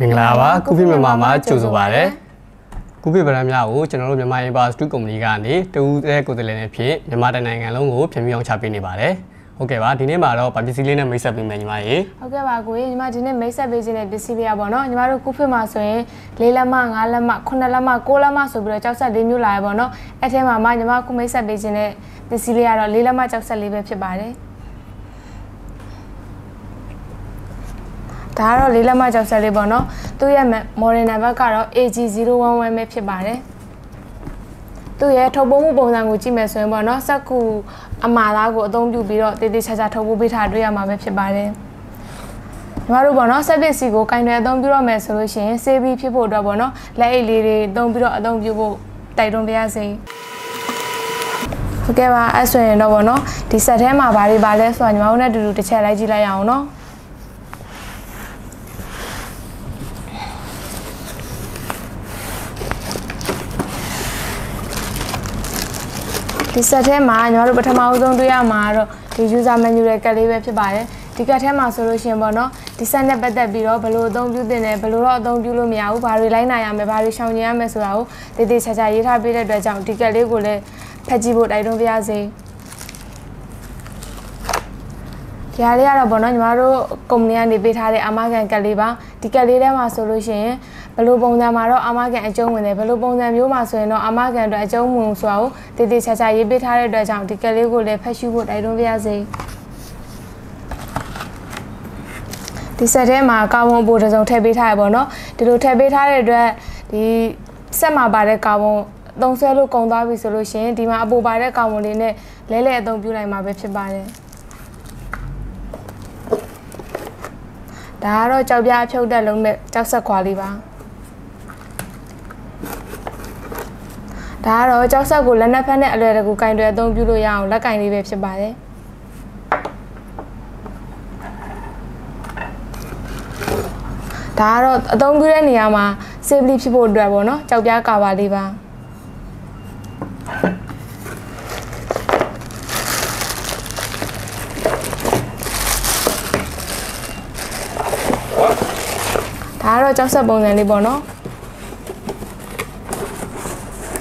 မင်္ဂလာပါကုဖိမြန်မာမှာကြိုဆိုပါရစေကုဖိဗရန်များကိုကျွန်တော်တို့မြန်မာ Invest ကုမ္ပဏီကနေတူးတဲ့ကိုယ်စားလှယ်နဲ့ဖြစ်မြန်မာတိုင်းနိုင်ငံလုံးကိုပြင်ပြအောင်ချပေးနေပါတယ်ဟုတ်ကဲ့ပါဒီနေ့မှာတော့ဗာပစ္စည်းလေးနဲ့မိတ်ဆက်ပေးမယ်ညီမရေဟုတ်ကဲ့ပါကိုကြီးညီမဒီနေ့မိတ်ဆက်ပေးခြင်းတဲ့ပစ္စည်းလေးอ่ะပေါ့နော်ညီမတို့ကုဖစ်မှာဆိုရင်၄လက်မ၅လက်မ9လက်မ6လက်မဆိုပြီးတော့ကြောက်ဆက်၄မျိုးလာရပေါ့နော်အဲ့ထဲမှာမှညီမကုမိတ်ဆက်ပေးခြင်းတဲ့ပစ္စည်းလေးကတော့၄လက်မကြောက်ဆက်လေးပဲဖြစ်ပါတယ် ဒါကတော့လေးလက်မကြောက်ဆက်လေးပေါ့နော်သူ့ရဲ့ model number ကတော့ AG011 ပဲဖြစ်ပါတယ်သူ့ရဲ့ထုတ်ပိုးမှုပုံစံကိုကြည့်မယ်ဆိုရင်ပေါ့နော်စက်ကူအမာသားကိုအသုံးပြုပြီးတော့တည်တည်ချာချာထုတ်ပိုးပေးထားတွေ့ရမှာပဲဖြစ်ပါတယ်ညီမတို့ပေါ့နော်ဆက်ပစ္စည်းကိုကင်တယ်အသုံးပြုတော့မယ်ဆိုလို့ရှိရင်ဆေးပြီးဖြစ်ဖို့အတွက်ပေါ့နော်လက်အိတ်လေးတွေအသုံးပြုတော့အသုံးပြုဖို့တိုက်တွန်းပါရစေဟုတ်ကဲ့ပါအဲ့ဆိုရင်တော့ပေါ့နော်ဒီဆက်ထဲမှာဘာတွေပါလဲဆိုတာညီမတို့နဲ့အတူတူတစ်ချက်လိုက်ကြည့်လိုက်ရအောင်နော် ဒီဆက်ထဲမှာညီမတို့ပထမအဆုံးတွေ့ရမှာတော့ဒီ user menu ရဲ့ကတ်လေးပဲဖြစ်ပါတယ်ဒီကတ်ထဲမှာဆိုလို့ရှိရင်ပေါ့နော်ဒီဆက်နဲ့ပတ်သက်ပြီးတော့ဘယ်လိုအသုံးပြုသင့်တယ်ဘယ်လိုတော့အသုံးပြုလို့မရဘူးဘာတွေလိုက်နိုင်ရမယ်ဘာတွေရှောင်ကျဉ်ရမယ်ဆိုတာကိုတည်တည်ချာချာရေးထားပေးတဲ့အတွက်ကြောင့်ဒီကတ်လေးကိုလည်းဖတ်ကြည့်ဖို့တိုက်တွန်းပါရစေဒီဟာလေးကတော့ပေါ့နော်ညီမတို့ကုမ္ပဏီကနေပေးထားတဲ့အာမခံကတ်လေးပါဒီကတ်လေးထဲမှာဆိုလို့ရှိရင် ဘယ်လိုပုံစံမှာတော့အာမခံအကျုံးဝင်တယ်ဘယ်လိုပုံစံမျိုးမှာဆိုရင်တော့အာမခံအတွက်အကျုံးဝင်ဆိုတာကိုတည်တည်ချာချာရေးပေးထားတဲ့အတွက်ကြောင့်ဒီကတ်လေးကိုလည်းဖတ်ရှုဖို့တိုက်တွန်းပါရစေဒီဆက်ထဲမှာကာဗွန်ပိုတစ်စုံထည့်ပေးထားရပေါ့နော်ဒီလိုထည့်ပေးထားတဲ့အတွက်ဒီဆက်မှာပါတဲ့ကာဗွန်သုံးဆွဲလို့ကုန်သွားပြီဆိုလို့ရှိရင်ဒီမှာအပူပါတဲ့ကာဗွန်လေးနဲ့လဲလဲအသုံးပြုနိုင်မှာပဲဖြစ်ပါတယ်ဒါကတော့ကြောက်ပြားဖြုတ်တက်လုံးနဲ့ကြောက်ဆက်ခွာလေးပါ ဒါကတော့ကြောက်ဆက်ကိုလက်နက်ဖက်နဲ့အလွယ်တကူကင်တွေအသုံးပြုလို့ရအောင်လက်ကင်လေးပဲဖြစ်ပါတယ်ဒါကတော့အသုံးပြုတဲ့နေရာမှာ safely ဖြစ်ဖို့အတွက်ပေါ့နော်ကြောက်ပြားကာပါလေးပါဒါကတော့ကြောက်ဆက်ပုံစံလေးပေါ့နော်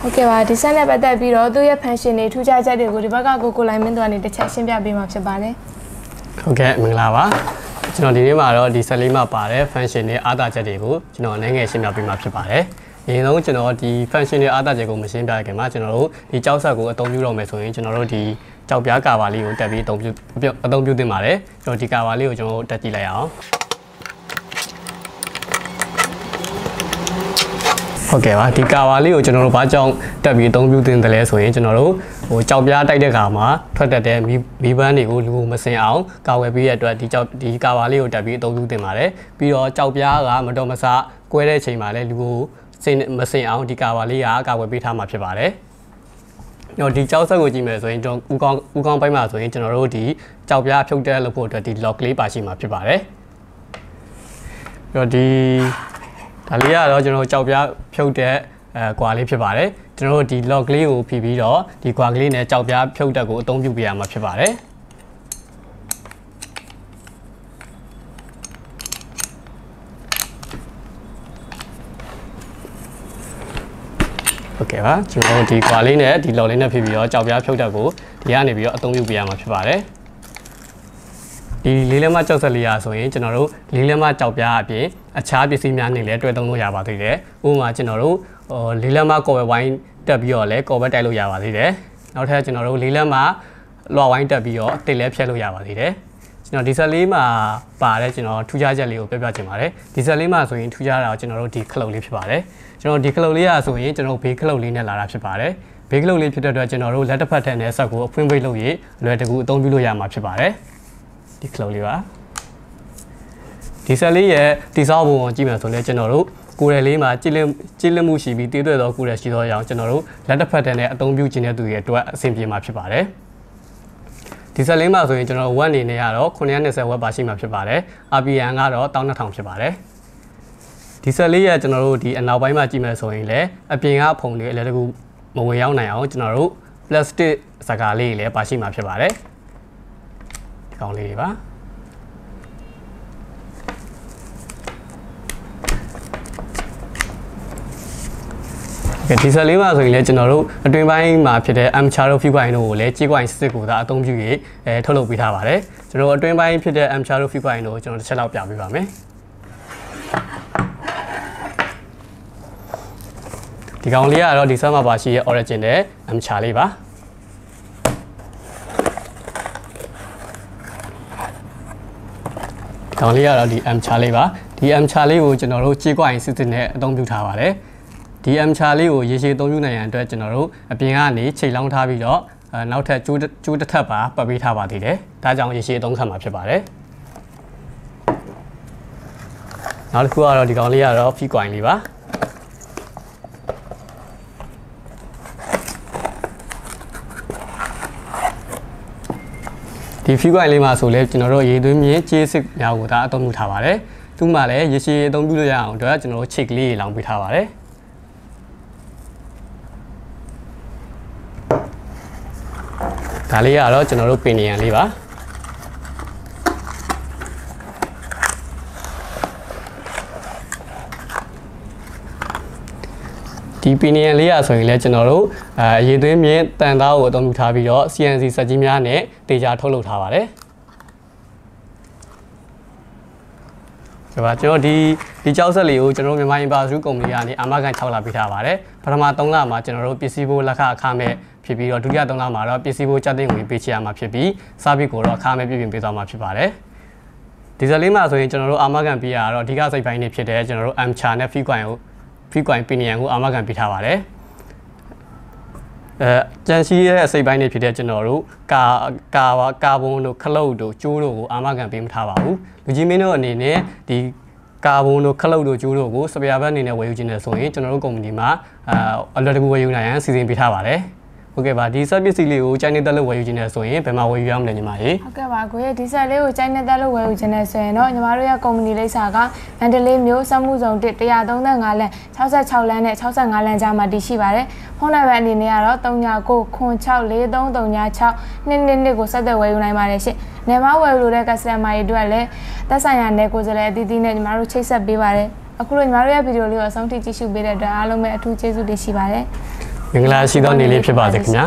ဟုတ်ကဲ့ပါဒီဆက်နဲ့ပတ်သက်ပြီးတော့သူ့ရဲ့ function တွေထူးခြားချက်တွေကိုဒီဘက်ကကိုကိုလိုင်းမင်းတို့ကနေတစ်ချက်ရှင်းပြပေးမှာဖြစ်ပါတယ်ဟုတ်ကဲ့မင်္ဂလာပါကျွန်တော်ဒီနေ့မှာတော့ဒီဆက်လေးမှာပါတဲ့ function တွေအားသာချက်တွေကိုကျွန်တော်အနေငယ်ရှင်းပြပေးမှာဖြစ်ပါတယ်အရင်ဆုံးကျွန်တော်ဒီ function တွေအားသာချက်ကိုမရှင်းပြခင်မှာကျွန်တော်တို့ဒီကြောက်ဆက်ကိုအသုံးပြုတော့မယ်ဆိုရင်ကျွန်တော်တို့ဒီကြောက်ပြားကာပါလေးကိုတက်ပြီးအသုံးပြုအသုံးပြုသင့်ပါတယ်ကျွန်တော်ဒီကာပါလေးကိုကျွန်တော်တို့တက်ကြည့်လိုက်အောင် ဟုတ်ကဲ့ပါဒီကာဝါလေးကိုကျွန်တော်တို့ဘာကြောင့်တက်ပြီးအသုံးပြုသင့်တယ်လဲဆိုရင်ကျွန်တော်တို့ဟိုကြောက်ပြားတိုက်တဲ့ခါမှာထွက်တတ်တဲ့မီးပန်းတွေကိုလူကိုမစင်အောင်ကာဝယ်ပေးရတဲ့အတွက်ဒီကြောက်ဒီကာဝါလေးကိုတက်ပြီးအသုံးပြုသင့်ပါတယ်ပြီးတော့ကြောက်ပြားကမတော်မဆကွဲတဲ့အချိန်မှာလည်းလူကိုစင်မစင်အောင်ဒီကာဝါလေးကကာဝယ်ပေးထားမှာဖြစ်ပါတယ်တော့ဒီကြောက်ဆက်ကိုကြည့်မယ်ဆိုရင်ကျွန်တော်ဦးကောင်းဦးကောင်းပိုင်းမှာဆိုရင်ကျွန်တော်တို့ဒီကြောက်ပြားဖြုတ်တဲ့လို့ဖို့အတွက်ဒီ lock လေးပါရှိမှာဖြစ်ပါတယ်ပြီးတော့ဒီ ဒါလေးကတော့ကျွန်တော်ကြောက်ပြားဖြုတ်တဲ့အဲကွာလေးဖြစ်ပါတယ်ကျွန်တော်တို့ဒီ log လေးကိုဖြီးပြီးတော့ဒီကွာကလေးနဲ့ကြောက်ပြားဖြုတ်တက်ကိုအသုံးပြုပေးရမှာဖြစ်ပါတယ်โอเคပါကျွန်တော်တို့ဒီကွာလေးနဲ့ဒီ log လေးနဲ့ဖြီးပြီးတော့ကြောက်ပြားဖြုတ်တက်ကိုဒီကနေပြီးတော့အသုံးပြုပေးရမှာဖြစ်ပါတယ် ဒီလေးလက်မကြောက်ဆက်လေးရဆိုရင်ကျွန်တော်တို့လေးလက်မကြောက်ပြားအပြင်အခြားပစ္စည်းများနဲ့လည်းတွဲသုံးလို့ရပါသေးတယ်။ဥပမာကျွန်တော်တို့ဟိုလေးလက်မကော်ဘယ်ဝိုင်းတက်ပြီးတော့လည်းကော်ဘယ်တိုက်လို့ရပါသေးတယ်။နောက်ထပ်ကျွန်တော်တို့လေးလက်မလွှဝိုင်းတက်ပြီးတော့တစ်လည်းဖြတ်လို့ရပါသေးတယ်။ကျွန်တော်ဒီဆက်လေးမှာပါတဲ့ကျွန်တော်ထူးခြားချက်လေးကိုပြောပြချင်ပါတယ်။ဒီဆက်လေးမှာဆိုရင်ထူးခြားတာကျွန်တော်တို့ဒီခလုတ်လေးဖြစ်ပါတယ်။ကျွန်တော်ဒီခလုတ်လေးရဆိုရင်ကျွန်တော်ဘေးခလုတ်လေးနဲ့လာတာဖြစ်ပါတယ်။ဘေးကလုတ်လေးဖြစ်တဲ့အတွက်ကျွန်တော်တို့လက်တစ်ဖက်ထက်နဲ့ဆက်ကိုအဖွင့်ပိတ်လို့ရအလွယ်တကူအသုံးပြုလို့ရမှာဖြစ်ပါတယ် ဒီခလုတ်လေးပါဒီဆက်လေးရဲ့တိဆောက်ပုံကိုကြည့်မယ်ဆိုရင်ကျွန်တော်တို့ကိုယ်ရယ်လေးမှာကြည်လင်ကြည်လင်မှုရှိပြီးတည်သွဲသောကိုယ်ရယ်ရှိသောအကြောင်းကျွန်တော်တို့လက်တစ်ဖက်တည်းနဲ့အသုံးပြုခြင်းတဲ့သူတွေအတွက်အဆင်ပြေမှာဖြစ်ပါတယ်ဒီဆက်လေးမှာဆိုရင်ကျွန်တော်ဝက်အနေနဲ့ကတော့920ဝက်ပါရှိမှာဖြစ်ပါတယ် RPM ကတော့12000ဖြစ်ပါတယ်ဒီဆက်လေးရဲ့ကျွန်တော်တို့ဒီအနောက်ပိုင်းမှာကြည့်မယ်ဆိုရင်လည်းအပြင်ကဖုံတွေအလည်းတကူမဝင်ရောက်နိုင်အောင်ကျွန်တော်တို့ plastic စကားလေးတွေလည်းပါရှိမှာဖြစ်ပါတယ် ဒီကောင်လေးတွေပါကဲဒီဆက်လေးပါဆိုရင်လည်းကျွန်တော်တို့အတွင်းပိုင်းမှာဖြစ်တဲ့ armchair view point တို့ကိုလည်းကြေးကွိုင်းစစ်ကိုသာအသုံးပြုရေးအဲထုတ်လုပ်ပေးထားပါတယ်ကျွန်တော်အတွင်းပိုင်းဖြစ်တဲ့ armchair view point တို့ကိုကျွန်တော်တစ်ချက်လောက်ပြပေးပါမယ်ဒီကောင်လေးကတော့ဒီဆက်မှာပါရှိရဲ့ origin နဲ့ armchair လေးပါ ကောင်လေးကတော့ဒီ M char လေးပါဒီ M char လေးကိုကျွန်တော်တို့ကြေးကွိုင်စစ်စစ်နဲ့အသုံးပြုထားပါတယ်ဒီ M char လေးကိုရေရှည်အသုံးပြုနိုင်ရန်အတွက်ကျွန်တော်တို့အပြင်ကနေချိန်လောင်းထားပြီးတော့အဲနောက်ထပ်ကျိုးကျိုးတစ်ထပ်ပါပတ်ပေးထားပါသေးတယ်ဒါကြောင့်ရေရှည်အသုံးခံမှာဖြစ်ပါတယ်နောက်တစ်ခုကတော့ဒီကောင်လေးကတော့ fee coin လေးပါ ဒီ fee coin လေးမှာဆိုလဲကျွန်တော်တို့ရေသွင်းမြင်းကြေးစစ်များကိုဒါအသုံးပြုထားပါတယ်သူ့မှာလည်းရေရှည်အသုံးပြုလို့ရအောင်အတွက်ကျွန်တော်တို့ check လေးလောင်းပေးထားပါတယ်ဒါလေးကတော့ကျွန်တော်တို့ပင်နေရန်လေးပါ ဒီပီနီယန်လေးရဆိုရင်လည်းကျွန်တော်တို့အဲအရေးသွင်းမြင့်တန်သားကိုအသုံးပြုထားပြီးတော့ CNC စက်ကြီးများနဲ့တေချာထုတ်လုပ်ထားပါတယ်ဒီပါကျွန်တော်ဒီဒီကြောက်ဆက်လေးကိုကျွန်တော်မြန်မာရင်ပါစုကုမ္ပဏီကနေအာမခံ6လပေးထားပါတယ်ပထမ3လမှာကျွန်တော်တို့ပစ္စည်းဘိုးလက်ခအခမဲ့ဖြစ်ပြီးတော့ဒုတိယ3လမှာတော့ပစ္စည်းဘိုးစတင်ဝင်ပေးချရမှာဖြစ်ပြီးစာပစ်ကိုတော့အခမဲ့ပြည်ပြင်ပေးသွားမှာဖြစ်ပါတယ်ဒီဇယ်လေးမှာဆိုရင်ကျွန်တော်တို့အာမခံပေးရတော့အဓိကစိတ်ပိုင်းနေဖြစ်တဲ့ကျွန်တော်တို့ M char နဲ့ free coin ကို free coin opinion ကိုအာမခံပေးထားပါတယ်အဲကြံရှိရဲ့စိတ်ပိုင်းတွေဖြစ်တဲ့ကျွန်တော်တို့ကာကာကာဘွန်တို့ခလုတ်တို့ကျိုးတို့ကိုအာမခံပေးမထားပါဘူးလူကြီးမင်းတို့အနေနဲ့ဒီကာဘွန်တို့ခလုတ်တို့ကျိုးတို့ကိုစပယ်ဘက်အနေနဲ့ဝယ်ယူခြင်းနဲ့ဆိုရင်ကျွန်တော်တို့ကုမ္ပဏီမှာအာအလွယ်တကူဝယ်ယူနိုင်ရန်စီစဉ်ပေးထားပါတယ် ဟုတ်ကဲ့ပါဒီ service လေးကိုချိုင်းနေတဲ့လို့ဝယ်ယူခြင်းနဲ့ဆိုရင်ဘယ်မှာဝယ်ယူရမလဲညီမကြီးဟုတ်ကဲ့ပါကိုရဲ့ဒီဆက်လေးကိုကြိုက်နေတဲ့လို့ဝယ်ယူခြင်းနဲ့ဆိုရင်တော့ညီမတို့ရဲ့ကုမ္ပဏီလိပ်စာကမန္တလေးမြို့စက်မှုဇုံ1 135လမ်း66လမ်းနဲ့65လမ်းကြားမှာတည်ရှိပါတယ်ဖုန်းနံပါတ်အနေနဲ့ကတော့39ခွန်64336နှစ်နှစ်နှစ်ကိုဆက်သွယ်ဝယ်ယူနိုင်ပါတယ်ရှင်။နေမဝယ်ယူလို့တဲ့ customer တွေအတွက်လည်းသက်ဆိုင်ရာနယ်ကိုယ်စားလှယ်အသီးသီးနဲ့ညီမတို့ချိတ်ဆက်ပေးပါတယ်။အခုလိုညီမတို့ရဲ့ဗီဒီယိုလေးကိုအဆုံးထိကြည့်ရှုပေးတဲ့အတွက်အားလုံးပဲအထူးကျေးဇူးတင်ရှိပါတယ်။မ င်္ဂလာရှိသောနေ့လေးဖြစ်ပါစေခင်ဗျာ